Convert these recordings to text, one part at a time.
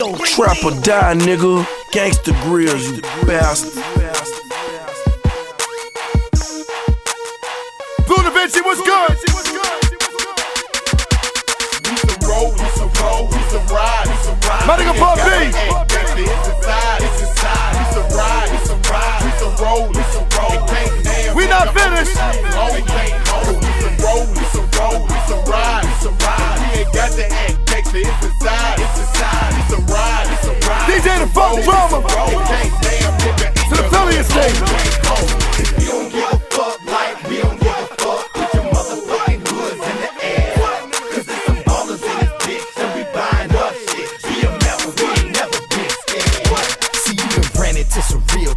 Don't trap or die, nigga. Gangsta Grillz, you bastard. Bleu DaVinci, what's good? It's a roll, it's a roll, it's a ride, it's a ride. My nigga Bun B.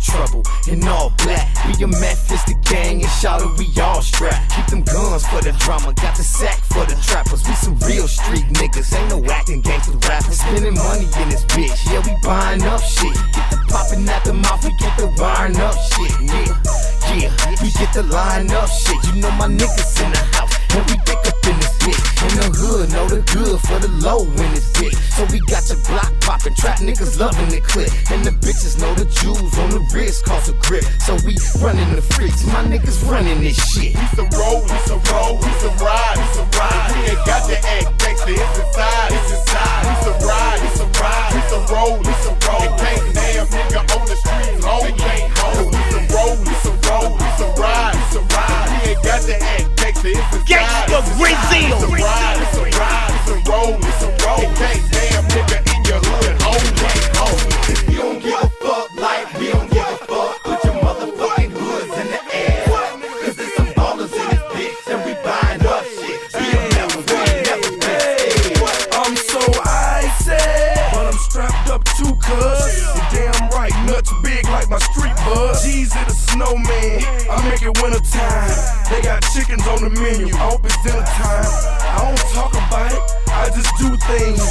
trouble in all black. We a Memphis, the gang, and shout we all strapped. Keep them guns for the drama, got the sack for the trappers. We some real street niggas, ain't no acting gangster rappers. Spending money in this bitch, yeah, we buying up shit. Get the popping at the mouth, we get the wiring up shit, yeah. Yeah, we get the line up shit. You know my niggas in the house, and we pick up in this bitch. In the hood, know the good for the low in this bitch. So we got your block poppin', trap niggas loving the clip. And the bitches know the jewels on the wrist cost a grip. So we running the freaks, my niggas running this shit. It's a roll, it's a roll, it's a ride, it's a ride. We ain't got to act gangsta. It's a side, it's a side, it's a ride, it's a ride, it's a roll, it's a like my street buzz. in the snowman, I make it winter time. They got chickens on the menu, I hope it's dinner time. I don't talk about it, I just do things.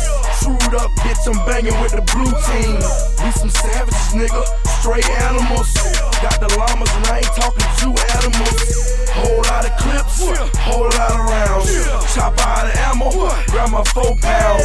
Screwed up, bitch, I'm banging with the blue team. We some savages, nigga, straight animals. Got the llamas and I ain't talking to animals. Whole lot of clips, whole lot of rounds. Chop out of ammo, grab my four pound.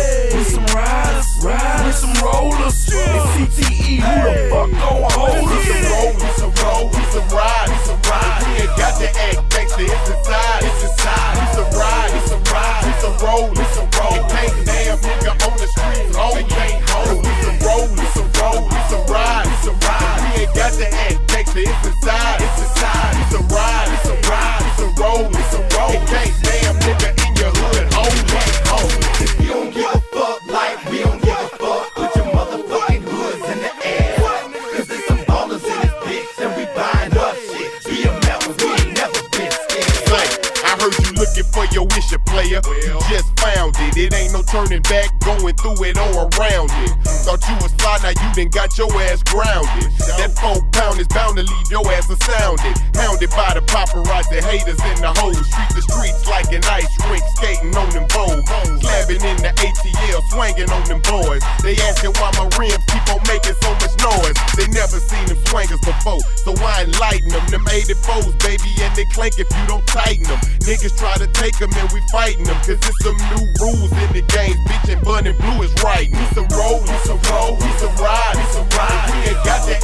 Looking for your player. You just found it. It ain't no turning back, going through it or around it. Thought you was fly, now you done got your ass grounded. That four pound is bound to leave your ass astounded. Hounded by the paparazzi haters in the whole street. The streets like an ice rink, skating on them bowls. Slabbing in the ATL, swinging on them boys. They asking why my rims keep on making never seen them swingers before, so I enlighten them. Them 84s, baby, and they clank if you don't tighten them. Niggas try to take them and we fighting them, cause it's some new rules in the game. Bitch and Bun and Bleu is right. It's a roll, it's a roll, it's a ride, it's a ride. We ain't got to